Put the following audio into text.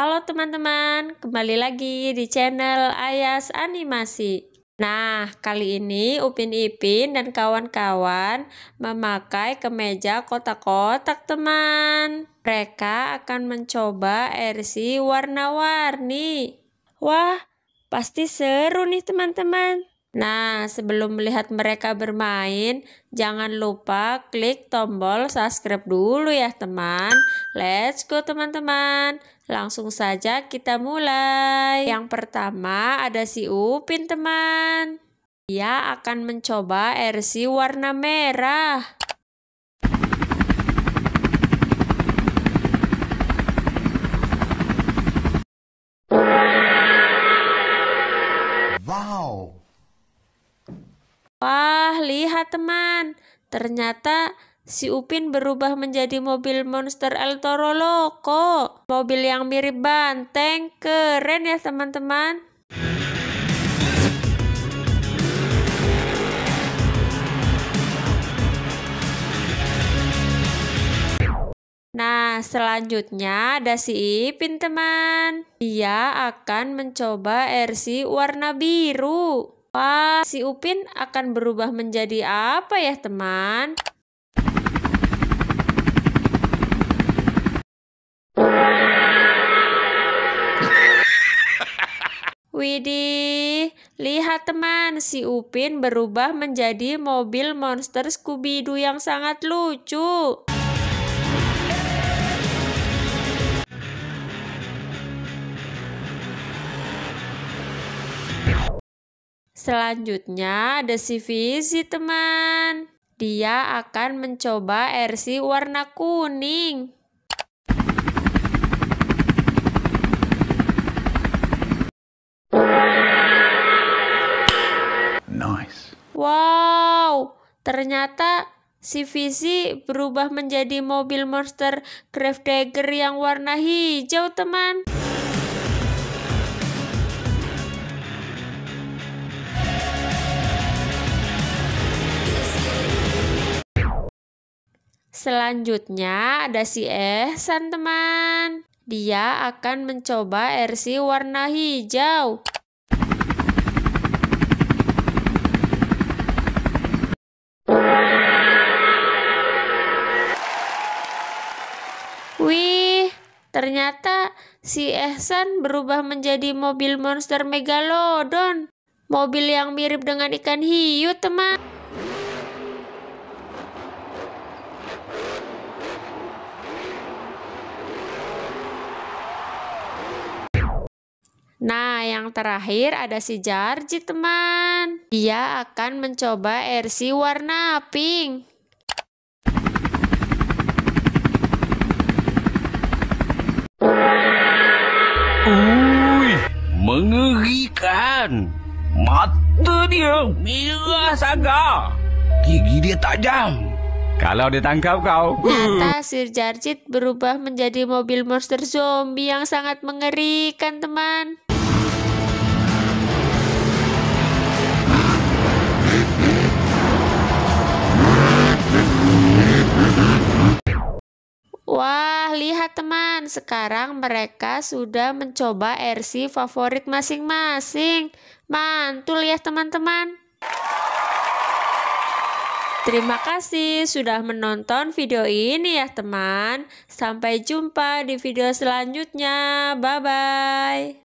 Halo teman-teman, kembali lagi di channel Ayas Animasi. Nah, kali ini Upin Ipin dan kawan-kawan memakai kemeja kotak-kotak teman. Mereka akan mencoba RC warna-warni. Wah, pasti seru nih teman-teman. Nah, sebelum melihat mereka bermain, jangan lupa klik tombol subscribe dulu ya teman. Let's go teman-teman. Langsung saja kita mulai. Yang pertama ada si Upin teman. Dia akan mencoba RC warna merah. Wah, lihat teman. Ternyata si Upin berubah menjadi mobil monster El Toro Loco. Mobil yang mirip banteng. Keren ya teman-teman. Nah, selanjutnya ada si Ipin teman. Dia akan mencoba RC warna biru. Wah, si Upin akan berubah menjadi apa ya, teman? Widih, lihat teman, si Upin berubah menjadi mobil monster Scooby-Doo yang sangat lucu. Selanjutnya ada si Visi teman. Dia akan mencoba RC warna kuning. Nice. Wow, ternyata si Visi berubah menjadi mobil monster Craft Dagger yang warna hijau teman. Selanjutnya ada si Ehsan teman. Dia akan mencoba RC warna hijau. Wih, ternyata si Ehsan berubah menjadi mobil monster Megalodon. Mobil yang mirip dengan ikan hiu, teman. Nah, yang terakhir ada si Jarji, teman. Dia akan mencoba RC warna pink. Ui, mengerikan. Mata dia merah sangat. Gigi dia tajam. Kalau ditangkap kau. Ternyata Sir Jarjit berubah menjadi mobil monster zombie yang sangat mengerikan, teman. Teman, sekarang mereka sudah mencoba RC favorit masing-masing. Mantul ya teman-teman. Terima kasih sudah menonton video ini ya teman. Sampai jumpa di video selanjutnya. Bye-bye.